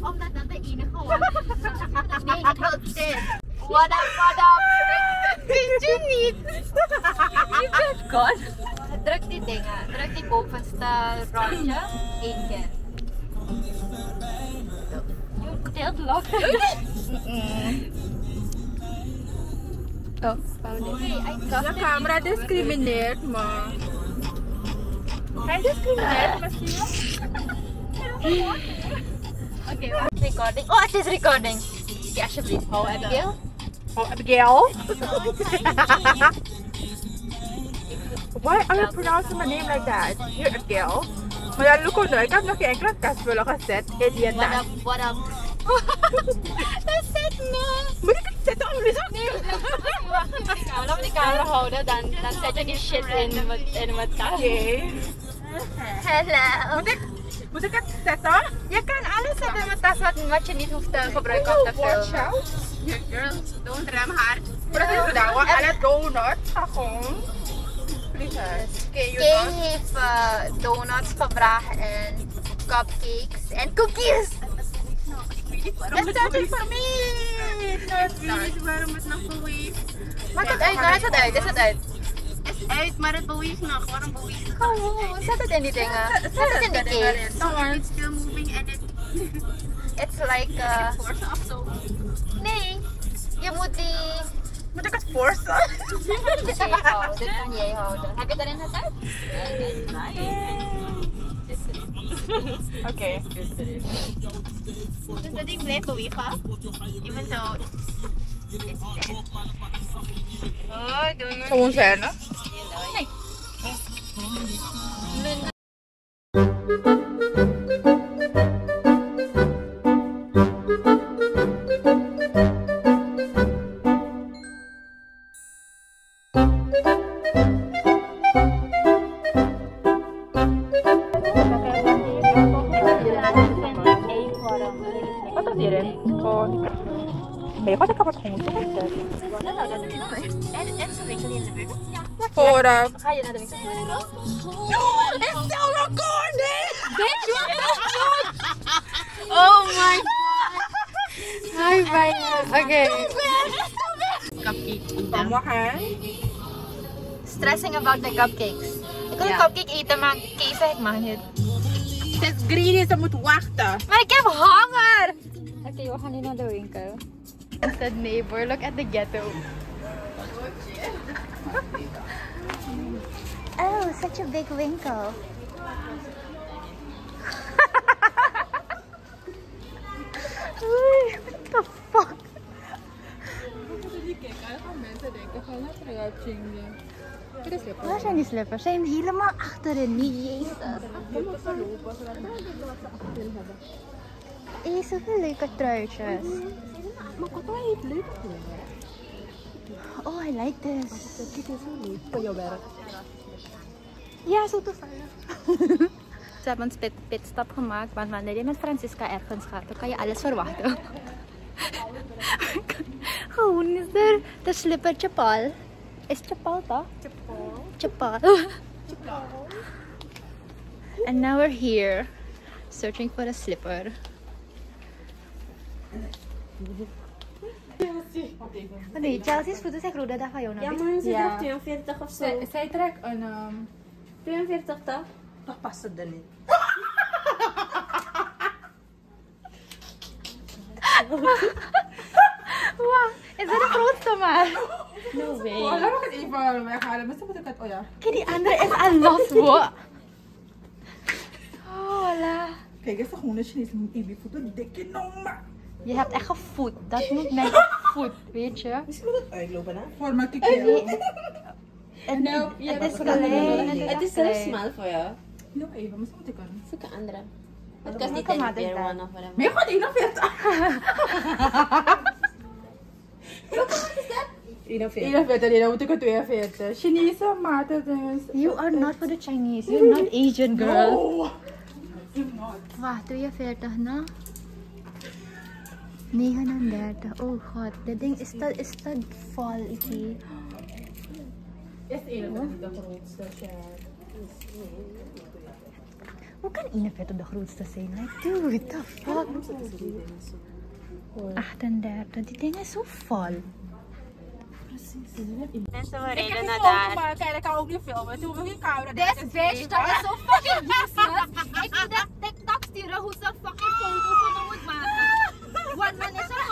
Omdat dat de enige was. Nee, het helpt dit. What up, what up? Vind je niet? Je bent god. Druk die dingen. Druk die bovenste randje. Eén keer. Je moet heel lachen. Oh, found it. Got De it. camera discrimineert me. Hij discrimineert me, je? Recording. Oh, it is recording. Ja, alsjeblieft. Hou Abigail. Oh, Abigail. Why are you pronouncing my name like that? You're Abigail. Maar ja, look ik heb nog geen enkele kastspullen gezet die What up, what up? Dat zit me. Moet ik het zetten om weer zo? Nee. Laat me die camera houden, dan, dan zet je die shit in wat, in wat tas. Oké. Hello. Moet ik, moet ik het zetten? Je kan in mijn tas wat, wat je niet hoeft te gebruiken filmen. out. You girls, don't rem hard. Precies nou, alle donuts. Ga gewoon. Kay heeft uh, donuts gevraagd en cupcakes en cookies. Waarom Is dat het voor mij? Weet waarom het nog beweegt? Maak het uit, maak het uit, is het uit. is uit, maar het beweegt nog. Waarom beweegt het? Gewoon, zet het in die dingen. Zet het in die case. It's still moving and it It's like, uh, force nee, je moet die... Moet ik het? Dit kan jij houden, dit kan jij houden. Heb je erin gezet? Oké. Dus dat ding blijft bewegen. Even zo. Oh, doe me. Gewoon zijn, hè? Nee. Ga je naar de winkel? It's still recording! Bitch, what Oh my god. Hi, bye. Okay. Cupcake Kom maar, hè? Stressing about the cupcakes. Ik wil een cupcake eten, maar Kees zegt ik mag niet. Het is greedy, ze moet wachten. Maar ik heb honger! Oké, we gaan nu naar de winkel. The neighbor. Look at the ghetto. Oh, such a big winkel. Oei, what the fuck? Waar zijn die slippers? Zijn helemaal achterin, niet jezus. Hé, zoveel leuke truitjes. Maar? Oh, I like this. Dit is zo werk. Ja, zo toevallig. Ze hebben een pit, pitstop gemaakt, want wanneer je met Francisca ergens gaat, dan kan je alles verwachten. Gewoon is er de slippertje Paul. Is het Paul toch? Chapal. And now we're here, searching for a slipper. Nee, Chelsea's foto zegt Roda dat van jou Ja, nou. maar ze Ja. ja. 42 of zo. Zij, zij trekt een... Um, 42 toch? toch past het er niet. Wow, is dat de grootste maar? No way. het even weghalen. Misschien moet ik het... Oh ja. Kijk, die andere is al los, wow. Oh, la. Kijk, is toch gewoon een Chinese baby foto dikke nummer. Je hebt echt gevoed. Dat noemt men gevoed, weet je? Misschien moet het uitlopen, hè? Voor mijn kikeel. And nope, yeah, at this Kalay. At this Kalay. Eh. smile for you. No, ay, mas mo tikon. Suka Andra. Podcast dito ni Pier 1 of them. May kadi na fit. Inafit. Inafit. Inafit. Inafit. Inafit. Chinese matter this. You are not for the Chinese. You're not Asian girl. No. I'm not. Wow, to your fair na. Niha ng derta. Oh, hot. The thing is stud, stud fall, iki. Okay? Jest ile będzie do Hrúdsta się... وكان إنا فاتو دخلوا تستسين like dude the fuck أحتن دعب تنتي تنجا so fall Nessa orelha nadar. Cara, que o filma. Tu viu que cabra? This bitch talk so fucking useless. Ik doe o TikTok sturen hoe ze fucking foto's van de moet maken. Want wanneer ze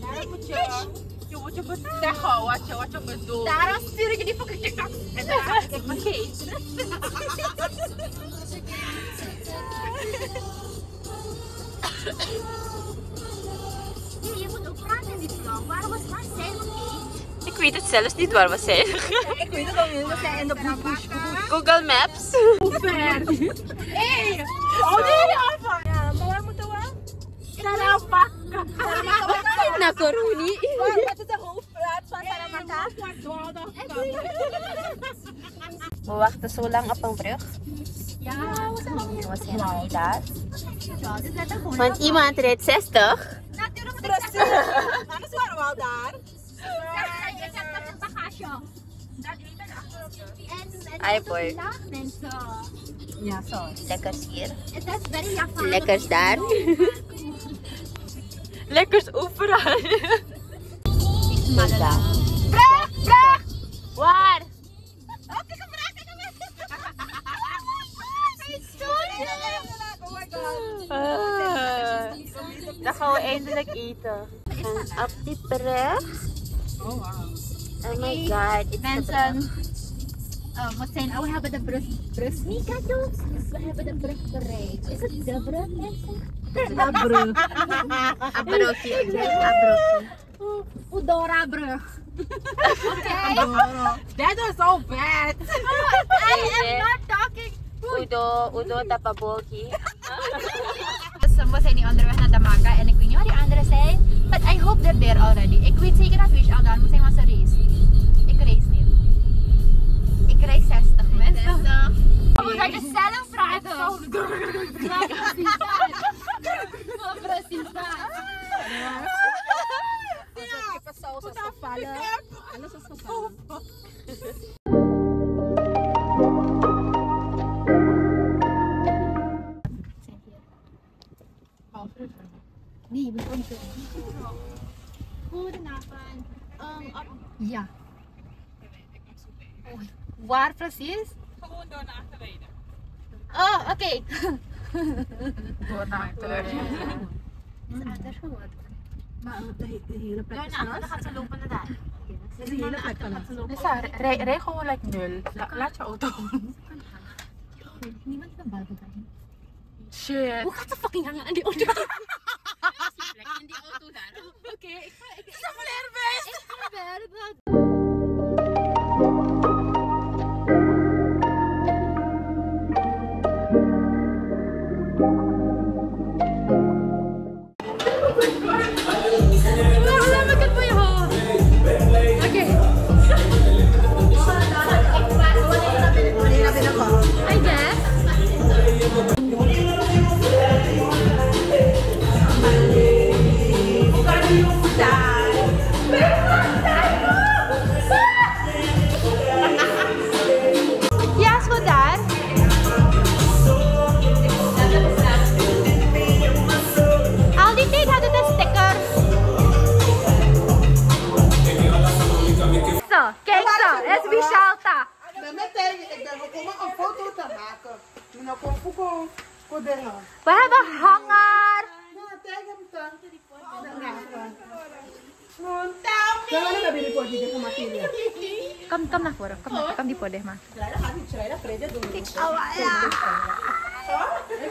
Daarom moet je, je moet je zeggen wat je, wat je bedoelt. Daarom stuur ik je die fucking TikTok. En dan ga ik mijn case. Nee, je moet ook praten in die vlog. Waar was Marcel? Ik weet het zelfs niet waar we zijn. Ik weet het al niet, we zijn in de bush. Google Maps. Hey! Oh, nee, Naar Coroni. Wat is de hoofdplaats van Saramaka? We wachten zo lang op een brug. Ja, We zijn nog niet Want iemand rijdt 60. Natuurlijk Precies. Anders waren we al daar. dat in bagage. Dat boy. Ja, zo. Lekkers hier. Lekkers daar. Lekkers. Malala. Vraag, vraag. Waar? Oh, ik heb vraag, ik heb Ah, dan gaan we eindelijk eten. En op die brug. Oh, wow. Oh my god. It's Mensen, macam awak have the beres beres eh, ni kan tu? have the beres. brush. Is it Beres. brush? The brush. Apa dok? Apa dok? Udara brush. okay. That was so bad. Oh, I am not talking. Udo, Udo tapa bulky. Semua saya ni under mana tak makan. Enak punya hari under saya. But I hope that they're already. Equity kita fish out dan mesti masuk risk. Race 60 mensen. Dat je zelf vragen. Gewoon like nul. La- laat je auto. Niemand bal gedraaid. Shit. Hoe gaat ze fucking hangen aan die auto? in die auto daar. Oké, ik ga... Ik best? Ik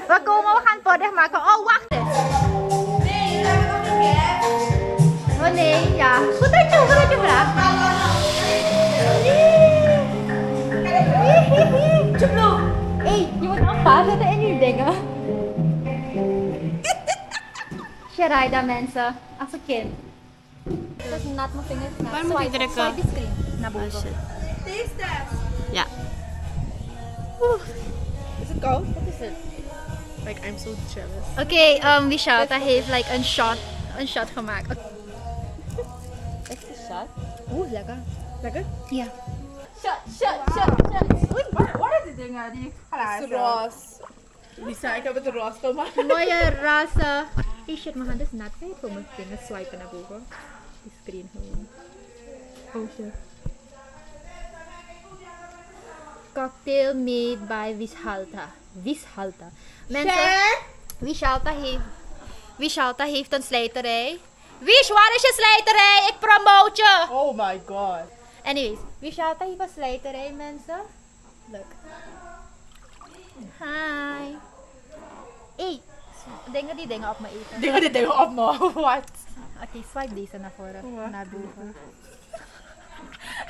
We komen, we gaan pode maken. Oh, wacht eens. Oh nee, ja. Goed dat je, goed dat je vraagt. Hé, je moet nog vastzetten in dingen. Sharaida mensen, als een kind. Het is nat mijn vingers. Waar moet ik drukken? Naar boven. Ja. Is het koud? Wat is het? Like, I'm so jealous. Oké, um, Vishalta heeft like een shot, een shot gemaakt. Echt een shot? Oeh, lekker. Lekker? Ja. Shut, shut, shut, shut. Wat is die dingen die glazen? Roos. Lisa, ik heb het roos gemaakt. Mooie rassen. Hey shit, mijn hand is nat. Ga je voor mijn vinger swipen naar boven? Die screen gewoon. Oh shit. Cocktail made by Wishalta. Wishalta. Mensen, Wishalta heeft, Wishalta heeft een slijterij. Wish, waar is je slijterij? Ik promote je! Oh my god. Anyways, Wishalta heeft een slijterij, mensen. Look. Hi. Hey, dingen die dingen op me eten. Dingen die dingen op me. Wat? Oké, swipe deze naar voren, naar boven.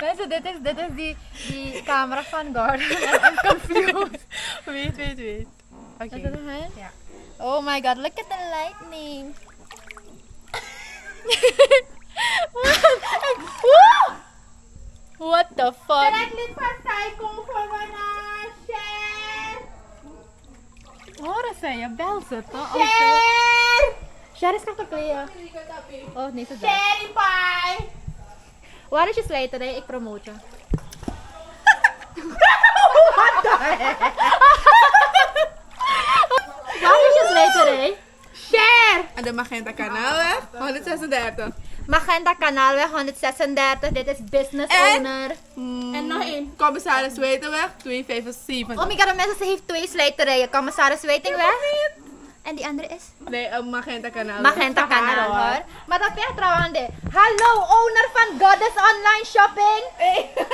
That is that is the, the camera van Gordon. I'm confused. wait, wait, wait. Okay. Oh my god, look at the lightning. what? what the fuck? The lightning a psycho for one Horen Oh, je? a bell set. Is not te kleden. Oh, nee, a is Sherry pie! Waar is je slijterij? Ik promote je. Waar is je slijterij? Share! En de Magenta Kanaalweg, 136. Magenta Kanaalweg 136. Dit is business En? owner. En nog één. Commissaris Wetenweg, 257. Oh my god, mensen, ze heeft twee slijterijen. Commissaris Weitingweg. And the other is? De, um, uh, Magenta Canal. Magenta Canal. Hor. Matapi at de. Hello, owner fan Goddess Online Shopping! Eh.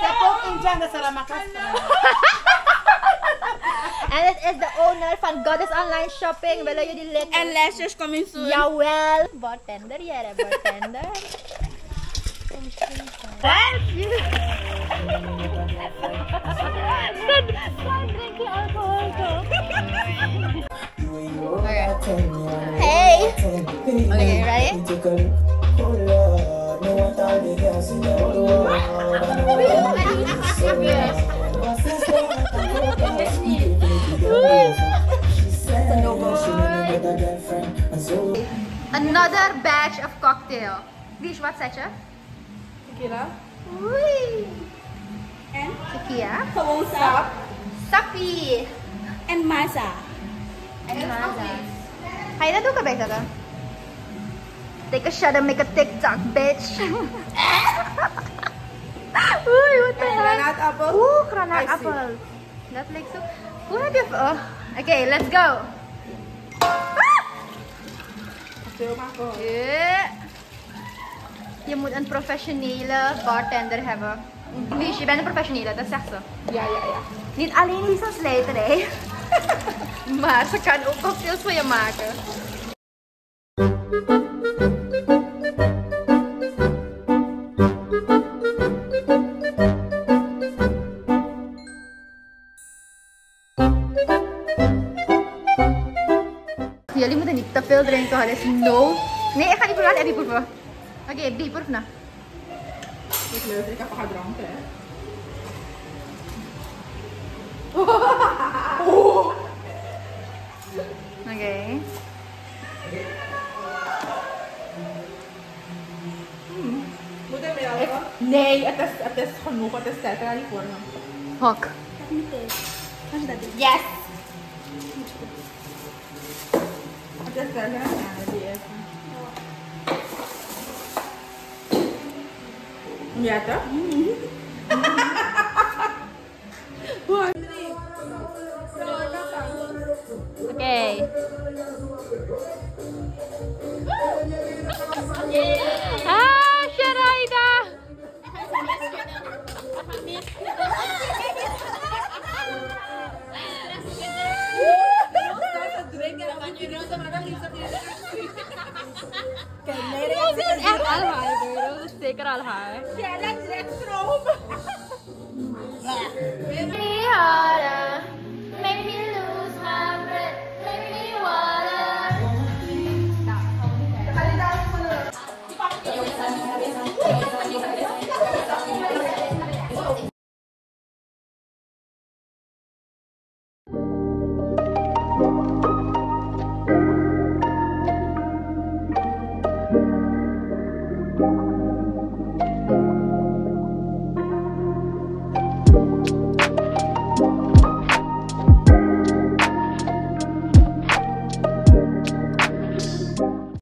Hello! Indian na saramakas. And it is the owner fan Goddess Online Shopping. Velo yun dilit. And lashes coming soon. Yeah, well. Bartender, yeah, bartender. Thank you. Stop drinking alcohol, though. Hey. Okay, ready? Another batch of cocktail. Vish, what's that? Tequila. Whee. And? Tequila. Sapi. And masa. Ga je dat ook erbij zetten? Take a shot and make a TikTok, bitch. Oei, wat de? Granaatappel. Oeh, granaatappel. Dat lijkt zo. Hoe heb je... Oh. Oké, let's go. Ja. Je moet een professionele bartender hebben. Je bent een professionele, dat zegt ze. Ja, ja, ja. Niet alleen is een slijterij. maar ze kan ook cocktails voor je maken. Jullie moeten niet te veel drinken, is no... Nee, ik ga niet proeven, Abby proeven. Oké, Abby, proef na. Ik leuk, ik heb al gedronken, hè. like nay at this at this Hanukkah, at this Tetra California. Fuck. Yes. At this Yeah. Okay. Ah! Al high, girl. Let's take it al high. Yeah, let's, let's throw